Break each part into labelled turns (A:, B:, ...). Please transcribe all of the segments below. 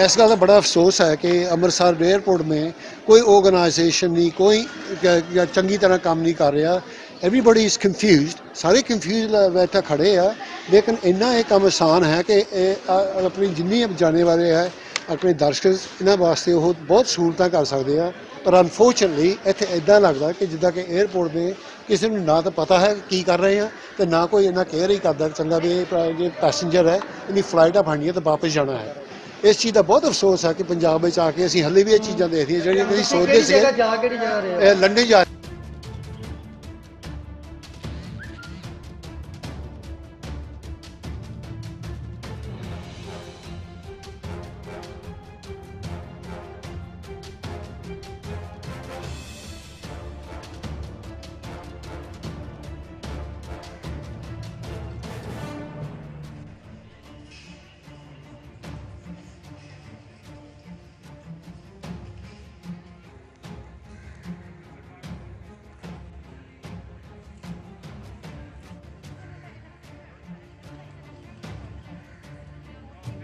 A: ਇਸ ਗੱਲ ਦਾ ਬੜਾ ਅਫਸੋਸ ਹੈ ਕਿ ਅੰਮ੍ਰਿਤਸਰ 에ਅਰਪੋਰਟ ਮੇ ਕੋਈ ਆਰਗੇਨਾਈਜੇਸ਼ਨ ਨਹੀਂ, ਕੋਈ ਚੰਗੀ ਤਰ੍ਹਾਂ ਕੰਮ ਨਹੀਂ ਕਰ ਰਿਹਾ। ਐਵਰੀਬਾਡੀ ਇਜ਼ ਕਨਫਿਊਜ਼ਡ ਸਾਰੇ ਕਨਫਿਊਜ਼ ਬੈਠਾ ਖੜੇ ਆ। ਲੇਕਿਨ ਇੰਨਾ ਇਹ ਕੰਮ ਆਸਾਨ ਹੈ ਕਿ ਇਹ ਆਪਣੀ ਜਿੰਨੀ ਜਾਣੇ ਵਾਲੇ ਹੈ, ਆਪਣੇ ਦਰਸ਼ਕ, ਇਹਨਾਂ ਵਾਸਤੇ ਉਹ ਬਹੁਤ ਸਹੂਲਤਾਂ ਕਰ ਸਕਦੇ ਆ। ਪਰ ਅਨਫੋਰਚਨਟਲੀ ਇੱਥੇ ਇਦਾਂ ਲੱਗਦਾ ਕਿ ਜਿੱਦਾਂ ਕਿ 에ਅਰਪੋਰਟ ਦੇ ਕਿਸੇ ਨੂੰ ਨਾ ਤਾਂ ਪਤਾ ਹੈ ਕੀ ਕਰ ਰਹੇ ਆ ਤੇ ਨਾ ਕੋਈ ਇਹਨਾਂ ਕੇਅਰ ਹੀ ਕਰਦਾ ਚੰਗਾ ਵੀ ਇਹ ਜੇ ਪੈਸੇਂਜਰ ਹੈ, ਇਹਦੀ ਫਲਾਈਟ ਆ ਫੜਨੀ ਹੈ ਤਾਂ ਵਾਪਸ ਜਾਣਾ ਹੈ। ਇਸ ਚੀਜ਼ ਦਾ ਬਹੁਤ ਅਫਸੋਸ ਹੈ ਕਿ ਪੰਜਾਬ ਵਿੱਚ ਆ ਕੇ ਅਸੀਂ ਹੱਲੇ ਵੀ ਇਹ ਚੀਜ਼ਾਂ ਦੇਖਦੇ ਹਾਂ ਜਿਹੜੀਆਂ ਕਦੀ ਸੋਚਦੇ ਸੀ
B: ਜਗ੍ਹਾ ਜਾ ਕਿਹੜੀ ਜਗ੍ਹਾ ਰਹੇ?
A: ਇਹ ਲੰਡਨ ਜਾ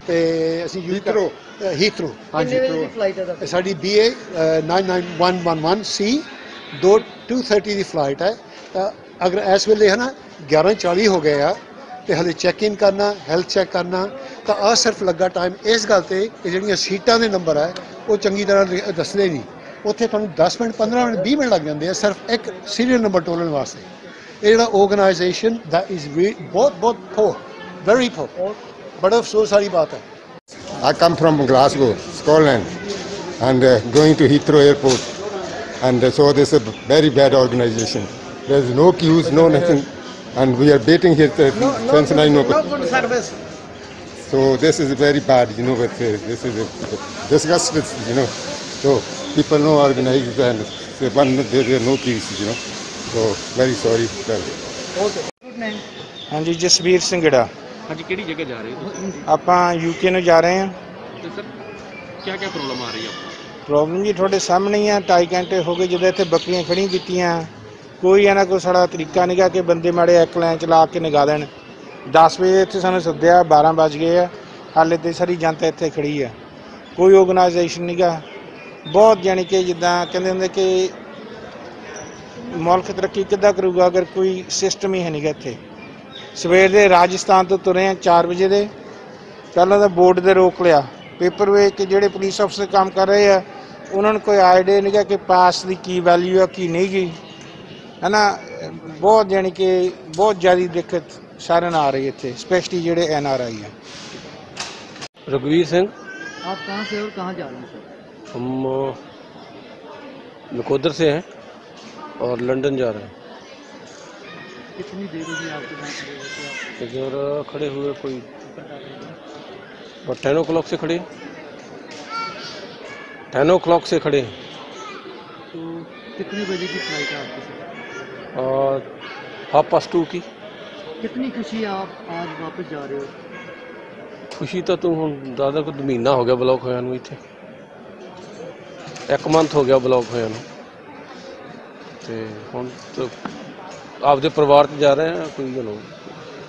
A: ਤੇ ਅਸੀਂ ਹੀਥਰੋ ਹੀਥਰੋ
B: ਕਿੰਨੇ ਵਜੇ ਦੀ ਫਲਾਈਟ ਹੈ ਤੁਹਾਡੀ?
A: ਸਾਡੀ BA 99111 C 2230 ਦੀ ਫਲਾਈਟ ਹੈ। ਤਾਂ ਅਗਰ ਇਸ ਵੇਲੇ ਹੈ ਨਾ 11:40 ਹੋ ਗਏ ਆ ਤੇ ਹਲੇ ਚੈੱਕ ਇਨ ਕਰਨਾ ਹੈਲਥ ਚੈੱਕ ਕਰਨਾ ਤਾਂ ਆ ਸਿਰਫ ਲੱਗਾ ਟਾਈਮ ਇਸ ਗੱਲ ਤੇ ਕਿ ਜਿਹੜੀਆਂ ਸੀਟਾਂ ਦੇ ਨੰਬਰ ਹੈ ਉਹ ਚੰਗੀ ਤਰ੍ਹਾਂ ਲਿ- ਦੱਸਦੇ ਨਹੀਂ। ਉੱਥੇ ਤੁਹਾਨੂੰ 10 ਮਿੰਟ 15 ਮਿੰਟ 20 ਮਿੰਟ ਲੱਗ ਜਾਂਦੇ ਆ ਸਿਰਫ ਇੱਕ ਸੀਰੀਅਲ ਨੰਬਰ ਟੋਲਣ ਵਾਸਤੇ। ਇਹ ਜਿਹੜਾ ਆਰਗੇਨਾਈਜੇਸ਼ਨ ਦਾ ਇਜ਼ ਬਹੁਤ ਬਹੁਤ ਪੋਰ ਵੈਰੀ ਪੋਰ बड़े अफसोस वाली बात है
C: I come from Glasgow, Scotland, and uh, going to Heathrow Airport. And uh, so this is a very bad organization. There's no queues, no nothing. And we are waiting here uh, no, since no, no, no
B: good service.
C: So this is very bad, you know, uh, this is disgusting, you know. So people no organized and one, there are no queues, you know. So very sorry.
B: Okay. Good name.
D: And you just Veer Singh
E: ਹਾਂਜੀ ਕਿਹੜੀ ਜਗ੍ਹਾ ਜਾ ਰਹੇ ਹੋ
D: ਆਪਾਂ UK ਨੂੰ ਜਾ ਰਹੇ ਹਾਂ।
E: ਤੇ ਸਰ ਕੀ ਕੀ ਪ੍ਰੋਬਲਮ ਆ ਰਹੀ ਹੈ ਆਪਕੋ
D: ਪ੍ਰੋਬਲਮ ਜੀ ਤੁਹਾਡੇ ਸਾਹਮਣੇ ਹੀ ਆ ਢਾਈ ਘੰਟੇ ਹੋ ਗਏ ਜਦੋਂ ਇੱਥੇ ਬੱਕਰੀਆਂ ਖੜੀਆਂ ਕੀਤੀਆਂ। ਕੋਈ ਇਹਨਾਂ ਕੋਈ ਸਾਡਾ ਤਰੀਕਾ ਨਹੀਂਗਾ ਕਿ ਬੰਦੇ ਮਾੜੇ ਇੱਕ ਲਾਈਨ ਚ ਲਾ ਕੇ ਨਿਗਾ ਦੇਣ। 10 ਵਜੇ ਇੱਥੇ ਸਾਨੂੰ ਸੱਦਿਆ 12 ਵੱਜ ਗਏ ਆ। ਹਾਲੇ ਤੇ ਸਾਰੀ ਜਨਤਾ ਇੱਥੇ ਖੜੀ ਆ। ਕੋਈ ਆਰਗੇਨਾਈਜੇਸ਼ਨ ਨਹੀਂਗਾ ਬਹੁਤ ਜਾਣੀ ਕਿ ਜਿੱਦਾਂ ਕਹਿੰਦੇ ਹੁੰਦੇ ਕਿ ਮੁਲਕ ਤਰੱਕੀ ਕਿੱਦਾਂ ਕਰੂਗਾ ਅਗਰ ਕੋਈ ਸਿਸਟਮ ਹੀ ਹੈ ਨਹੀਂਗਾ ਇੱਥੇ। ਸਵੇਰ ਦੇ ਰਾਜਸਥਾਨ ਤੋਂ ਤੁਰੇ ਆ 4 ਵਜੇ ਦੇ ਪਹਿਲਾਂ ਤਾਂ ਬੋਰਡ ਦੇ ਰੋਕ ਲਿਆ ਪੇਪਰ ਵੇਖ ਕੇ ਜਿਹੜੇ ਪੁਲਿਸ ਅਫਸਰ ਕੰਮ ਕਰ ਰਹੇ ਆ ਉਹਨਾਂ ਨੂੰ ਕੋਈ ਆਈਡੀਆ ਨਹੀਂਗਾ ਕਿ ਪਾਸ ਦੀ ਕੀ ਵੈਲਿਊ ਆ ਕੀ ਨਹੀਂ ਗੀ ਹਨਾ ਬਹੁਤ ਯਾਨੀ ਕਿ ਬਹੁਤ ਜ਼ਿਆਦਾ ਦਿੱਕਤ ਸਾਰਿਆਂ ਨੂੰ ਆ ਰਹੀ ਹੈ ਇੱਥੇ ਸਪੈਸ਼ਲੀ ਜਿਹੜੇ ਐਨ ਆਰ ਆਈ ਆ
E: रघुवीर सिंह
B: आप कहाँ से और कहाँ जा रहे हैं सर
E: हम अ, नकोदर से हैं और लंदन जा रहे हैं
B: कितनी देर होगी आपके यहाँ खड़े होते आप
E: इधर खड़े हुए कोई टेन ओ क्लॉक से खड़े टेन ओ क्लॉक से खड़े हैं।
B: तो कितने बजे की फ्लाइट है आपकी सर
E: और हाफ पास टू की
B: कितनी खुशी है आप आज वापस जा रहे हो
E: ਖੁਸ਼ੀ ਤਾਂ ਤੂੰ ਹੁਣ ਦਾਦਾ ਕੋ ਮਹੀਨਾ ਹੋ ਗਿਆ ਬਲੌਕ ਹੋਇਆ ਨੂੰ ਇੱਥੇ ਇੱਕ ਮੰਥ ਹੋ ਗਿਆ ਬਲੌਕ ਹੋਇਆ ਨੂੰ ਤੇ ਹੁਣ ਤਾਂ ਆਪਦੇ ਪਰਿਵਾਰ 'ਚ ਜਾ ਰਹੇ ਹਾਂ ਕੋਈ ਯੂ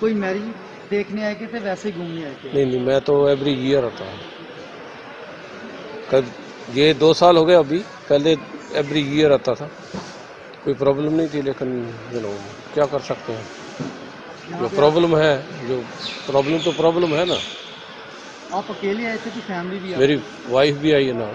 B: कोई मैरिज देखने आए थे थे वैसे ही घूमने आए थे
E: नहीं नहीं मैं तो एवरी ईयर आता हूँ कब ये दो साल हो गए अभी पहले एवरी ईयर आता था कोई प्रॉब्लम नहीं थी लेकिन यू नो क्या कर सकते हैं
B: यहाँ
E: जो
B: पे
E: प्रॉब्लम है जो प्रॉब्लम तो प्रॉब्लम है ना
B: आप अकेले आए थे कि फैमिली भी आई
E: मेरी वाइफ भी आई है ना